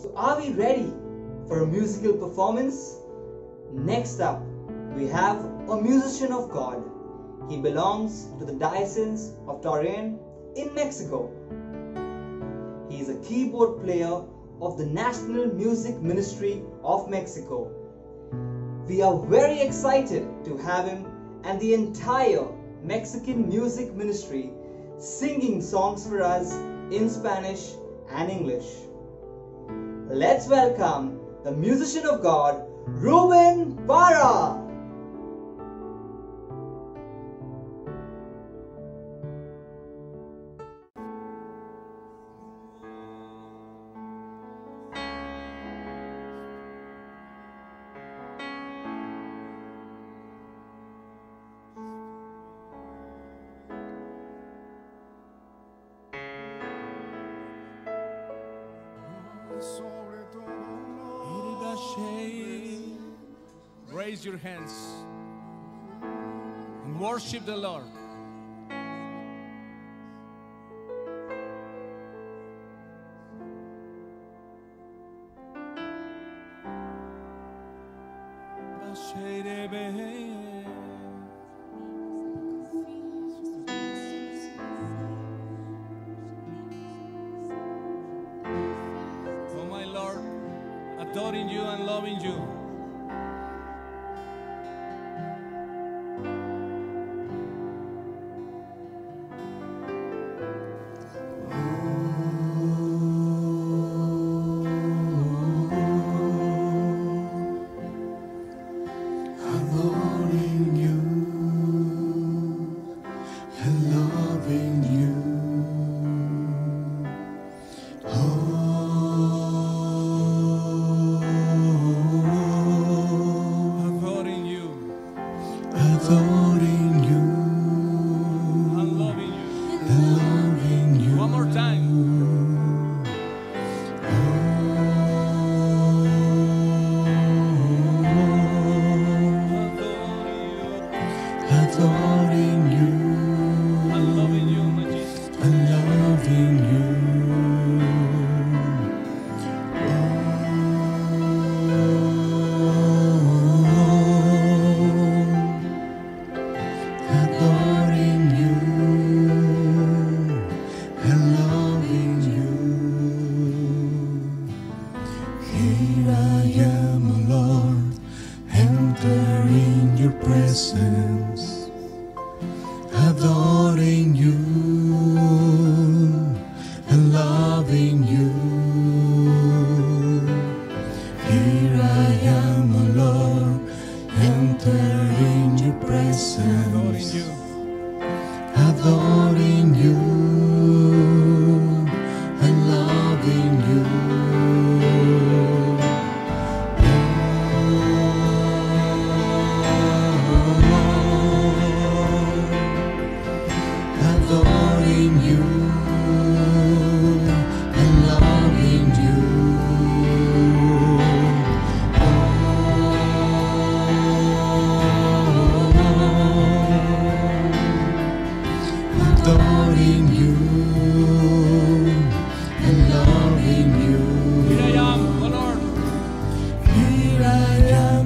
So are we ready for a musical performance? Next up, we have a musician of God. He belongs to the Diocese of Torreon in Mexico. He is a keyboard player of the National Music Ministry of Mexico. We are very excited to have him and the entire Mexican Music Ministry singing songs for us in Spanish and English. Let's welcome the musician of God, Ruben Parra. Your hands and worship the Lord.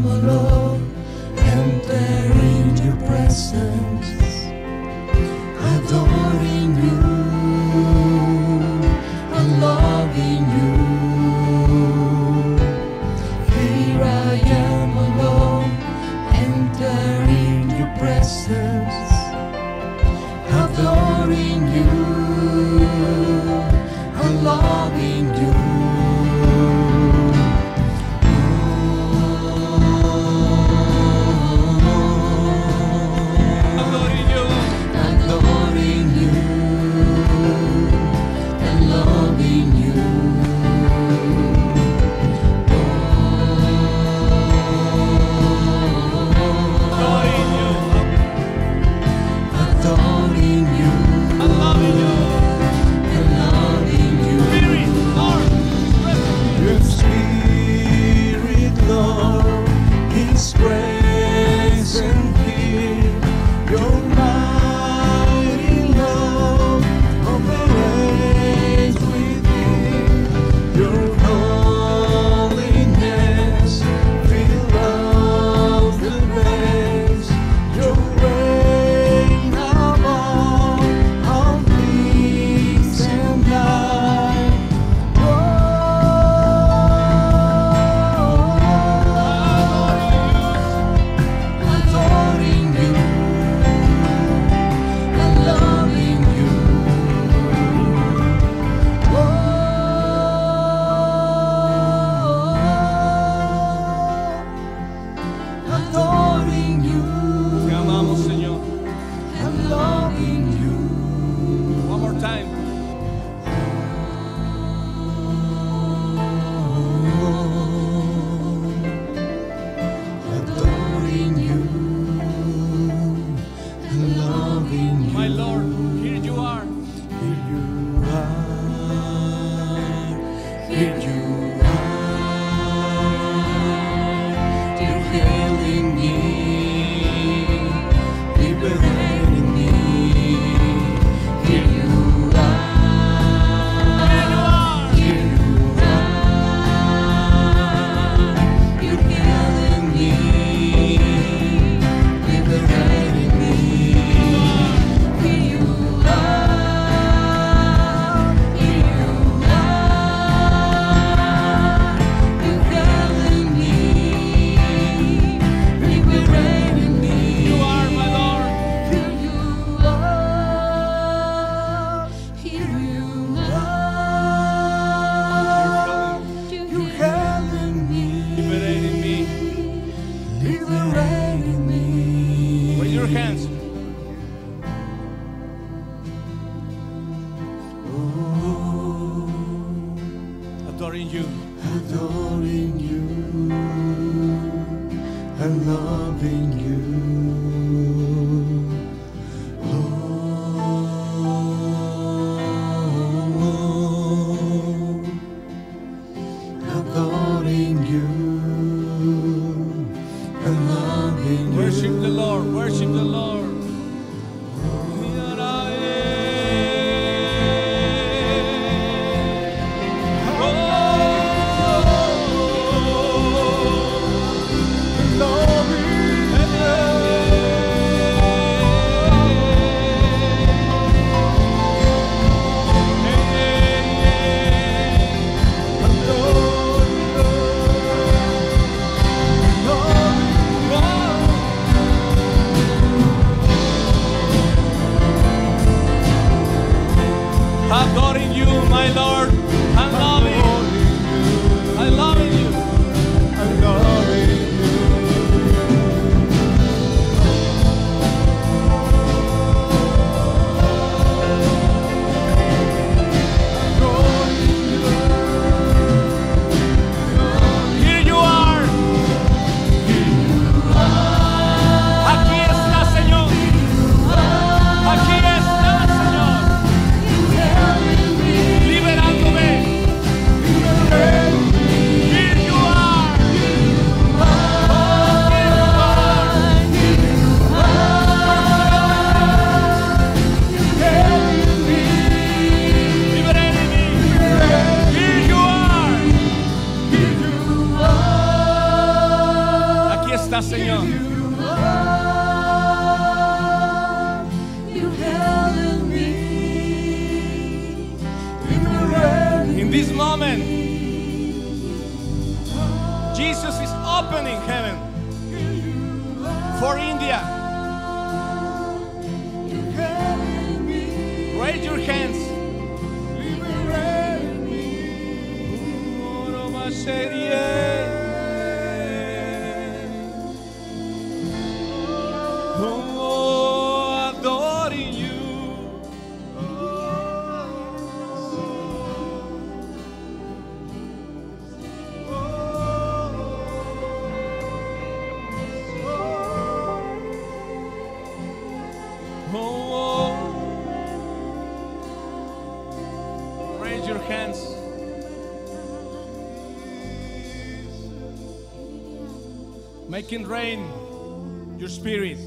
tremolo, entering your presence. in you. adoring you and loving you. Raise your hands. raise your hands. Making rain your spirit.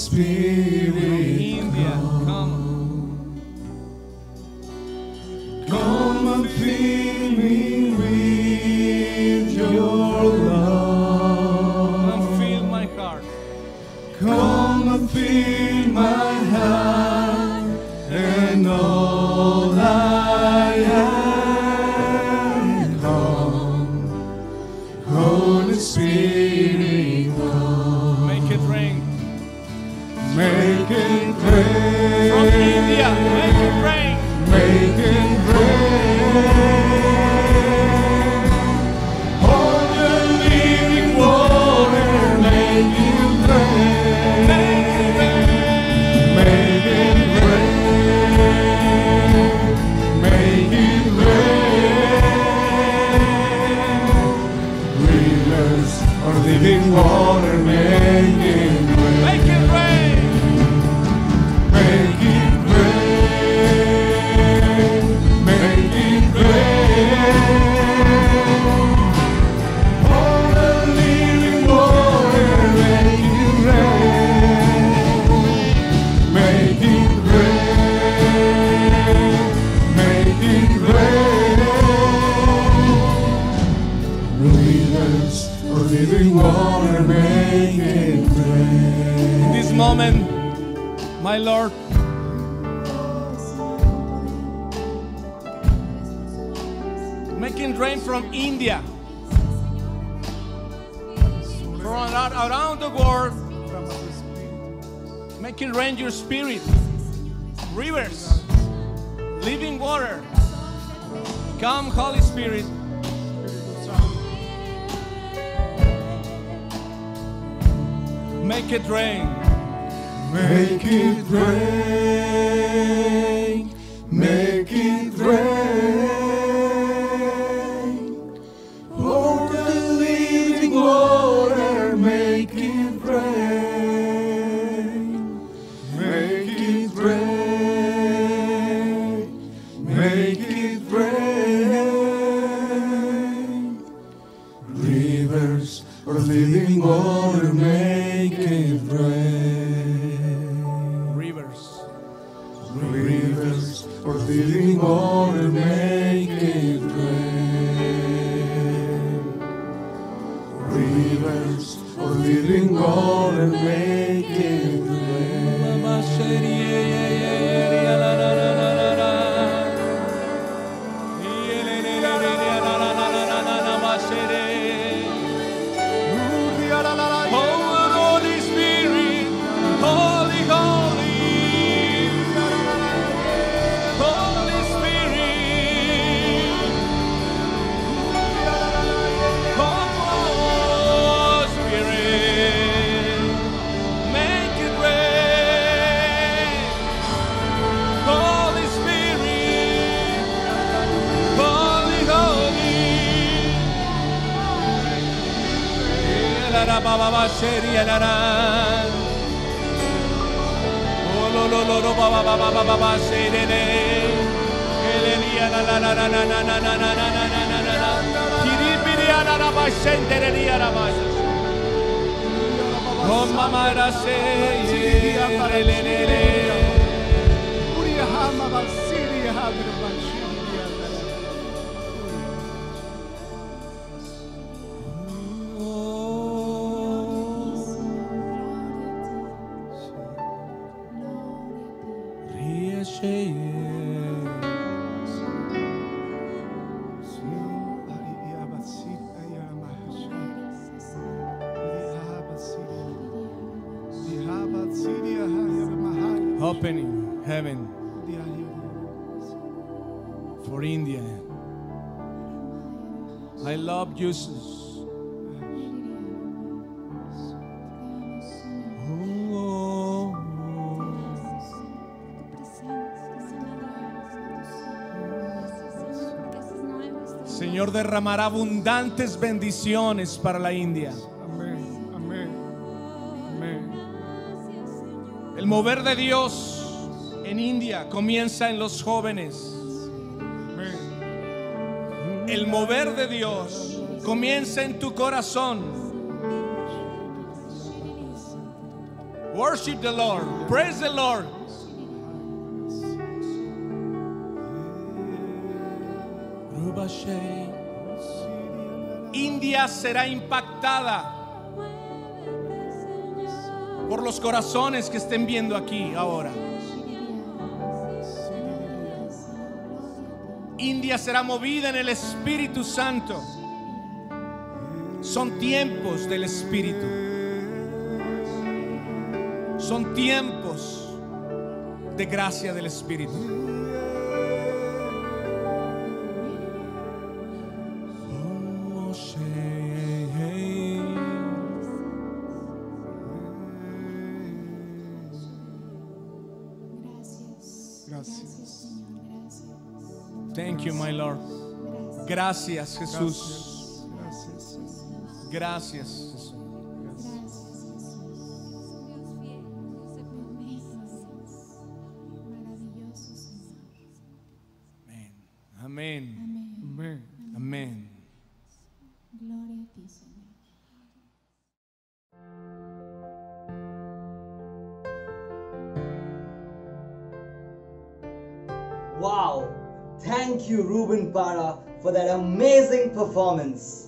Spirit. Make it rain. From India, make it rain. Making rain from India, from around, the world, making rain your spirit, rivers, living water. Come, Holy Spirit. Make it rain. Make it rain, make it rain. For living God and making. Ba ba ba la la. Oh lo lo lo lo ba ba ba ba ba ba ba sheri le. Ele li la la la la la la la la la la la la la la. Kiri biri la la ba shendere li la ba. Oh mama ra se le le le le. Opening heaven for India. I love Jesus. Oh, Señor, derramará abundantes bendiciones para la India. Mover de Dios en India comienza en los jóvenes. El mover de Dios comienza en tu corazón. Worship the Lord. Praise the Lord. India será impactada por los corazones que estén viendo aquí ahora. India será movida en el Espíritu Santo. Son tiempos del Espíritu. Son tiempos de gracia del Espíritu. Señor. Amén. Amén. Amén. Amén. Amén. Gloria a ti, Señor. Wow! Thank you, Ruben Para, for that amazing performance.